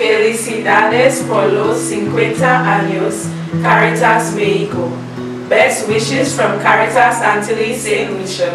Felicidades por los 50 años, Caritas Mexico. Best wishes from Caritas Antilles St. Lucia.